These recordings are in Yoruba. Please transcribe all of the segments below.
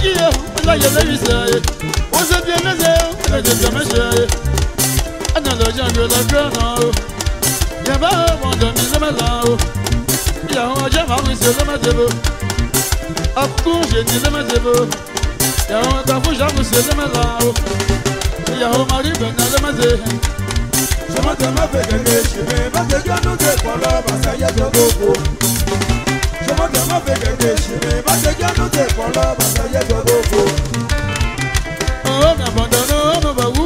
Ojiye, Olaye Levi Saye, Osebi Eleze, Eleze Jameshe, Adala Jambi Olagrana, Yaba Wanda Mizemela, Yahu Ajama Wisi Olemedebo, Akun Jeni Olemedebo, Yahu Tafu Jamu Si Olemela, Yahu Mari Ben Olemede, Sọmọdé má fẹ́ gẹ́gẹ́ ṣe bẹ́ẹ̀ bá ṣe jọ́nú tẹ̀ pọ̀ lọ́ọ́ bàtà yẹ́jọ́ gbogbo. Oh, má fi gẹ̀gẹ̀ ṣeré má ṣe jẹ́ ló tẹ̀ pọ̀ lọ bàtà yẹ gbọ́ gbogbo. ọ̀hún nàbọ̀dọ̀ náà ó mọ̀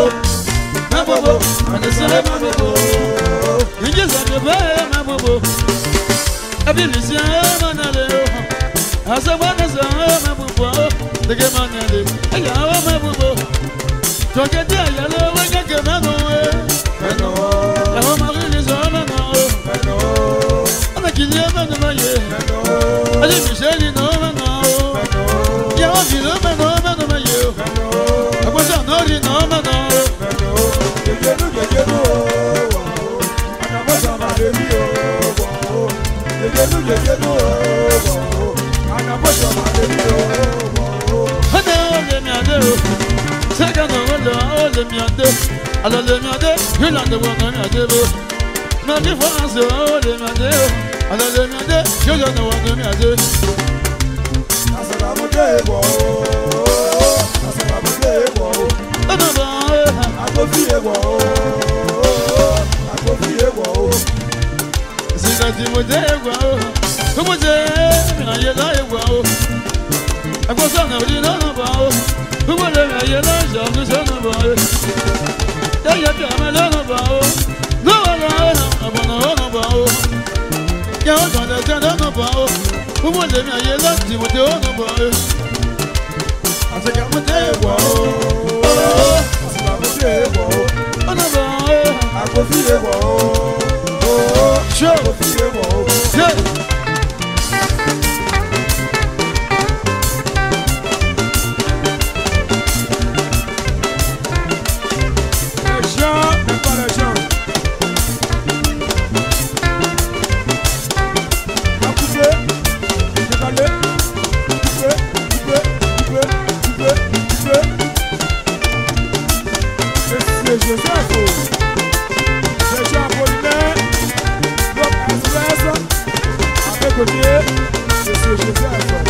Oh, mabubo anisele mabubo I'm debe mabubo abilisi manale asabana You're mabubo dege manale ayawa mabubo toketi ayalo wanyake mabubo alale miade alale miade hilande wanga miade bo magi france alale miade alale miade hilande wanga miade asalamu debo asalamu debo anaba akofi debo akofi debo sinati mo debo gbogbo se mi ayé láyé wa o ẹgbẹ́ sọ̀nà òdi náà bá o gbogbo lè mi. Who wants to be a lady with the old boy? I said, I'm a devil. I said, I'm a devil. I'm a devil. I'm a devil. Sure. kò ní é èsì èsì èsì àìsàn.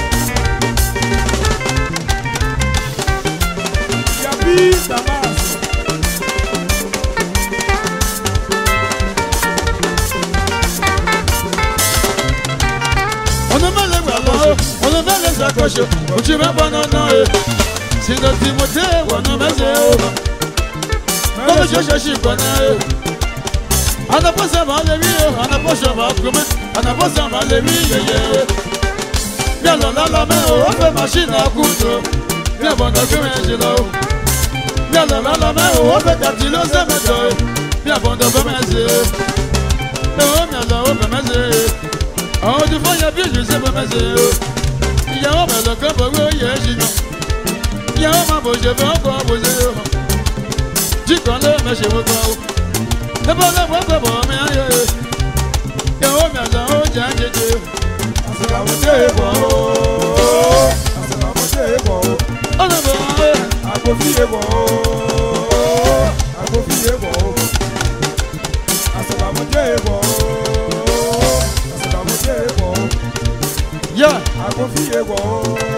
yàbí bàbá àṣọ. onímọ̀lẹ́ gbàgbọ́ onímọ̀lẹ́ ṣàkóso òjì mẹ́fà nánà o. bọ́lá ṣoṣo ṣì gbọ́n náà Anabọ́sà máa lè rí o, anabọ́sà máa gbọmẹ́, anabọ́sà máa lè rí yẹyẹ. Bí àlọ́lá la mẹ́ o, ó fẹ́ màṣínì àkúndò, bí àbọ̀dọ̀ gbé mi ẹ̀jẹ̀ lọ. Bí àlọ́lá la mẹ́ o, ó fẹ́ tàbí ló sẹ́ mẹ́jọ, bí àbọ̀dọ̀ gbé mi ẹ̀jẹ̀. Èwo mi àlọ́ ó bẹ̀ mẹ́jẹ̀, àwọn ojú fọ́yẹ bí ìlú sẹ́ bẹ̀ mẹ́jẹ̀ o. Ìyàwó mẹ́lọ̀ kọ́ bọ̀ wí ó yẹ ẹ́ ṣìyàn. Ìyàwó máa bò ṣe fẹ́ ọkọ̀ bò ṣe o. Jíkan lé mẹ́ṣẹ̀ wọ́gbọ́n o. Ebo le bo bo bo mi ayo ye. Ye o mi asan o jẹ jeje. fi yé bọ̀ o. fi yé bọ̀ o. Àsìkò àwọn ṣe é bọ̀ o. Àsìkò àwọn ṣe é bọ̀ fi yé